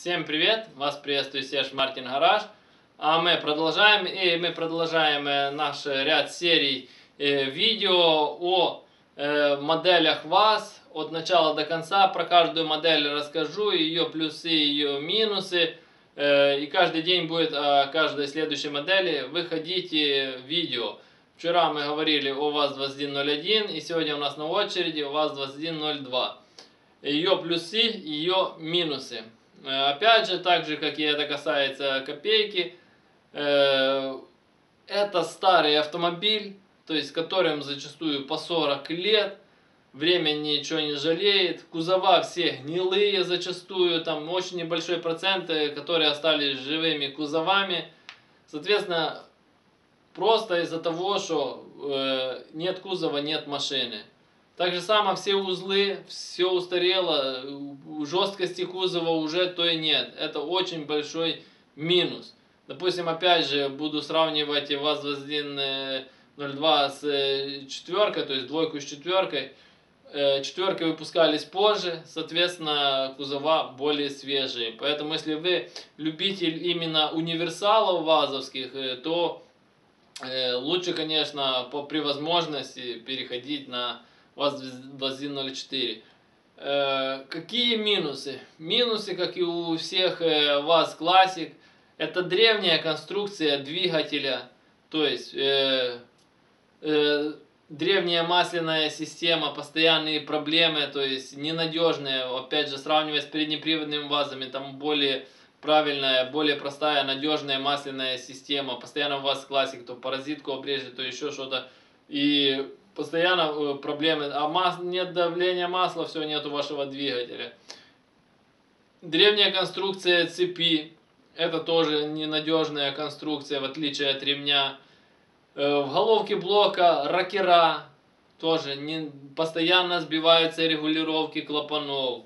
Всем привет! Вас приветствует Серж Мартин Гараж. А мы продолжаем, и мы продолжаем э, наш ряд серий э, видео о э, моделях ВАЗ от начала до конца. Про каждую модель расскажу, ее плюсы, ее минусы. И каждый день будет о каждой следующей модели выходить видео. Вчера мы говорили о ВАЗ-2101, и сегодня у нас на очереди ВАЗ-2102. Ее плюсы, ее минусы. Э, опять же, так же, как и это касается копейки, э, это старый автомобиль, то есть которым зачастую по 40 лет, время ничего не жалеет, кузова все гнилые зачастую, там очень небольшой процент, э, которые остались живыми кузовами. Соответственно, просто из-за того, что э, нет кузова, нет машины. Так же само все узлы, все устарело, жесткости кузова уже то и нет. Это очень большой минус. Допустим, опять же, буду сравнивать ВАЗ-2102 с э, четверкой, то есть двойку с четверкой. Э, четверки выпускались позже, соответственно, кузова более свежие. Поэтому, если вы любитель именно универсалов вазовских, э, то лучше, конечно, по, при возможности переходить на ВАЗ-2104. Э, какие минусы? Минусы, как и у всех э, ВАЗ Classic, это древняя конструкция двигателя, то есть э, э, древняя масляная система, постоянные проблемы, то есть ненадежные, опять же, сравнивая с переднеприводными ВАЗами, там более правильная, более простая, надежная масляная система, постоянно у вас классик, то паразитку обрежет, то еще что-то, и постоянно э, проблемы, а мас, нет давления масла, все, нет у вашего двигателя. Древняя конструкция цепи, это тоже ненадежная конструкция, в отличие от ремня. Э, в головке блока рокера, тоже не, постоянно сбиваются регулировки клапанов.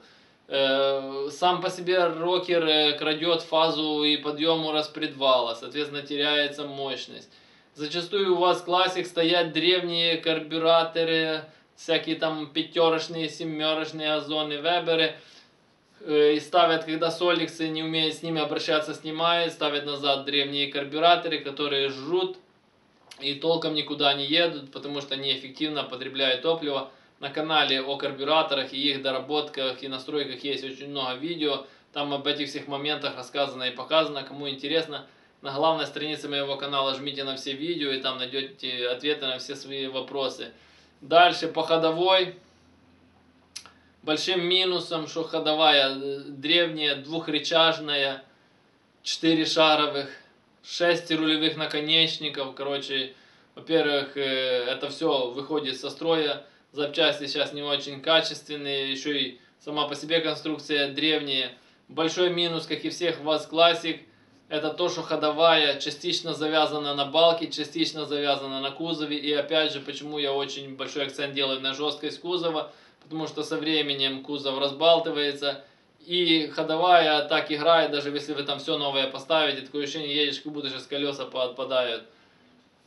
Э, сам по себе рокер крадет фазу и подъему распредвала, соответственно теряется мощность. Зачастую у вас в классик стоят древние карбюраторы, всякие там пятерочные, семерочные озоны, веберы. Э, и ставят, когда соликсы не умеют с ними обращаться, снимают, ставят назад древние карбюраторы, которые жрут и толком никуда не едут, потому что неэффективно потребляют топливо. На канале о карбюраторах и их доработках и настройках есть очень много видео. Там об этих всех моментах рассказано и показано. Кому интересно, на главной странице моего канала жмите на все видео и там найдете ответы на все свои вопросы. Дальше по ходовой. Большим минусом, что ходовая э, древняя, двухречажная, 4 шаровых, 6 рулевых наконечников. Короче, во-первых, э, это все выходит со строя. Запчасти сейчас не очень качественные, еще и сама по себе конструкция древняя. Большой минус, как и всех ВАЗ Classic – это то, что ходовая частично завязана на балке, частично завязана на кузове. И опять же, почему я очень большой акцент делаю на жесткость кузова, потому что со временем кузов разбалтывается. И ходовая так играет, даже если вы там все новое поставите, такое ощущение, едешь, как будто сейчас колеса подпадают.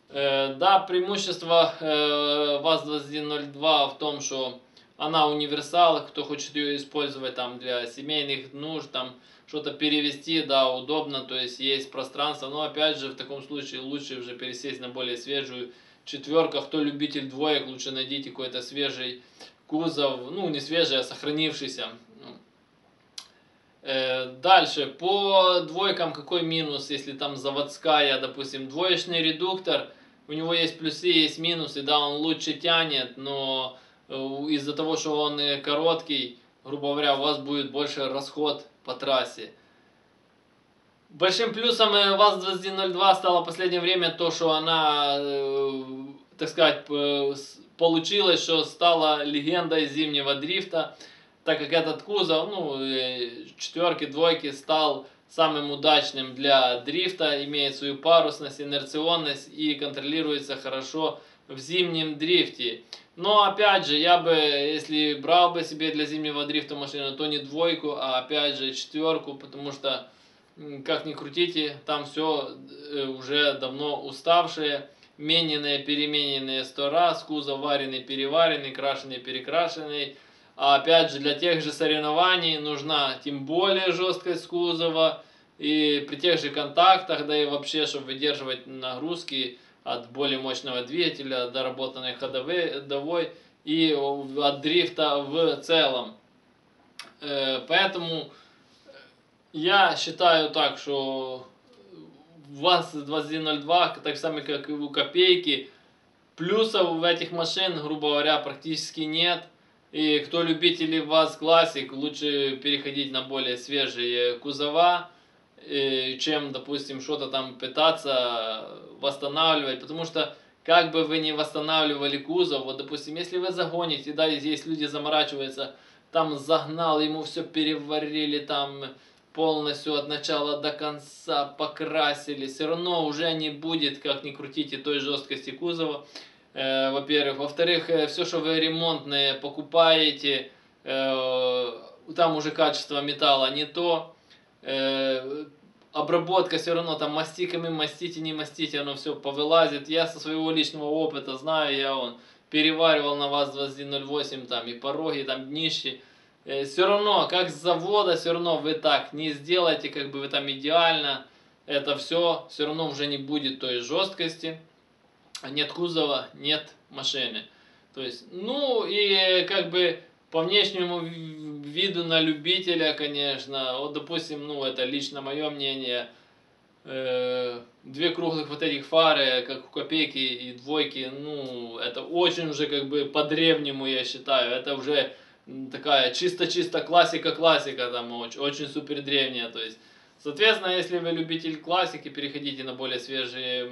Э, да, преимущество э, ВАЗ-2102 в том, что она универсал, кто хочет ее использовать там для семейных нужд, там что-то перевести, да, удобно, то есть есть пространство, но опять же в таком случае лучше уже пересесть на более свежую четверку, кто любитель двоек, лучше найдите какой-то свежий кузов, ну не свежий, а сохранившийся. Ну. Э, дальше, по двойкам какой минус, если там заводская, допустим, двоечный редуктор, у него есть плюсы, есть минусы, да, он лучше тянет, но э, из-за того, что он короткий, грубо говоря, у вас будет больше расход по трассе. Большим плюсом ВАЗ-2102 стало в последнее время то, что она, э, так сказать, получилось, что стала легендой зимнего дрифта, так как этот кузов, ну, э, четверки, двойки стал самым удачным для дрифта, имеет свою парусность, инерционность и контролируется хорошо в зимнем дрифте. Но опять же, я бы, если брал бы себе для зимнего дрифта машину, то не двойку, а опять же четверку, потому что, как ни крутите, там все э, уже давно уставшие, мененные, перемененные сто раз, кузов вареный, переваренный, крашеный, перекрашенный, А опять же, для тех же соревнований нужна тем более жесткость кузова, и при тех же контактах, да и вообще, чтобы выдерживать нагрузки от более мощного двигателя, доработанной ходовой и от дрифта в целом. Э, поэтому я считаю так, что ВАЗ-2102, так само как и у Копейки, плюсов в этих машин, грубо говоря, практически нет. И кто любители ВАЗ Classic, лучше переходить на более свежие кузова, чем, допустим, что-то там пытаться восстанавливать. Потому что как бы вы не восстанавливали кузов, вот, допустим, если вы загоните, да, здесь люди заморачиваются, там загнал, ему все переварили, там полностью от начала до конца покрасили, все равно уже не будет, как ни крутите, той жесткости кузова. Э, во-первых. Во-вторых, э, все, что вы ремонтные покупаете, э, там уже качество металла не то. Обработка все равно там мастиками мастите, не мастите, оно все повылазит. Я со своего личного опыта знаю, я он переваривал на ВАЗ-2108 там и пороги, там днищи. Все равно, как с завода, все равно вы так не сделаете, как бы вы там идеально. Это все, все равно уже не будет той жесткости. Нет кузова, нет машины. То есть, ну и как бы по внешнему виду на любителя, конечно, вот допустим, ну это лично мое мнение, э, две круглых вот этих фары, как у копейки и двойки, ну это очень уже как бы по-древнему я считаю, это уже такая чисто-чисто классика-классика там очень, очень супер древняя, то есть, соответственно, если вы любитель классики, переходите на более свежие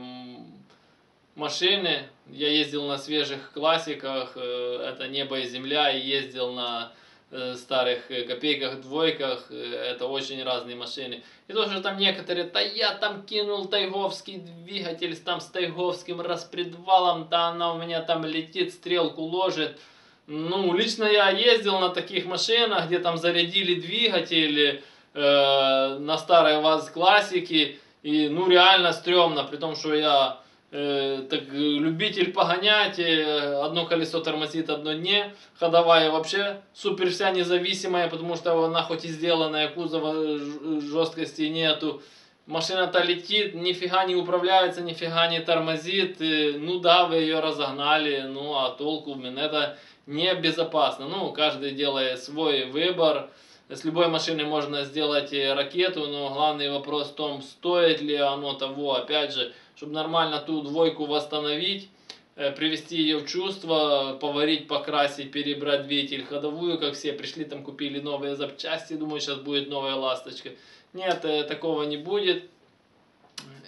машины. Я ездил на свежих классиках, э, это «Небо и земля», и ездил на э, старых э, копейках, двойках, это очень разные машины. И тоже там некоторые, да я там кинул тайговский двигатель там с тайговским распредвалом, да она у меня там летит, стрелку ложит. Ну, лично я ездил на таких машинах, где там зарядили двигатель э, на старой ВАЗ классики, и ну реально стрёмно, при том, что я так, любитель погонять, э, одно колесо тормозит, одно не. Ходовая вообще супер вся независимая, потому что она хоть и сделанная, кузова жесткости нету. Машина-то летит, нифига не управляется, нифига не тормозит. Ну да, вы ее разогнали, ну а толку, блин, это небезопасно. Ну, каждый делает свой выбор. С любой машины можно сделать ракету, но главный вопрос в том, стоит ли оно того, опять же, чтобы нормально ту двойку восстановить, э, привести ее в чувство, поварить, покрасить, перебрать двигатель ходовую, как все пришли там купили новые запчасти, думаю, сейчас будет новая ласточка. Нет, э, такого не будет.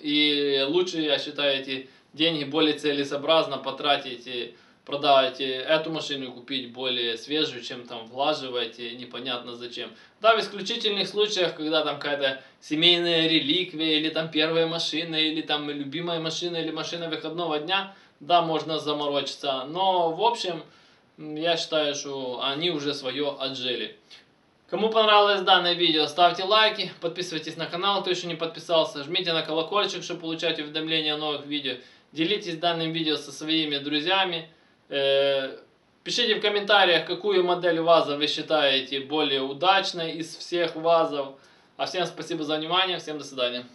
И лучше, я считаю, эти деньги более целесообразно потратить продавать эту машину и купить более свежую, чем там влаживать непонятно зачем. Да, в исключительных случаях, когда там какая-то семейная реликвия, или там первая машина, или там любимая машина, или машина выходного дня, да, можно заморочиться. Но, в общем, я считаю, что они уже свое отжили. Кому понравилось данное видео, ставьте лайки, подписывайтесь на канал, кто еще не подписался, жмите на колокольчик, чтобы получать уведомления о новых видео. Делитесь данным видео со своими друзьями. Пишите в комментариях, какую модель ВАЗа вы считаете более удачной из всех ВАЗов. А всем спасибо за внимание, всем до свидания.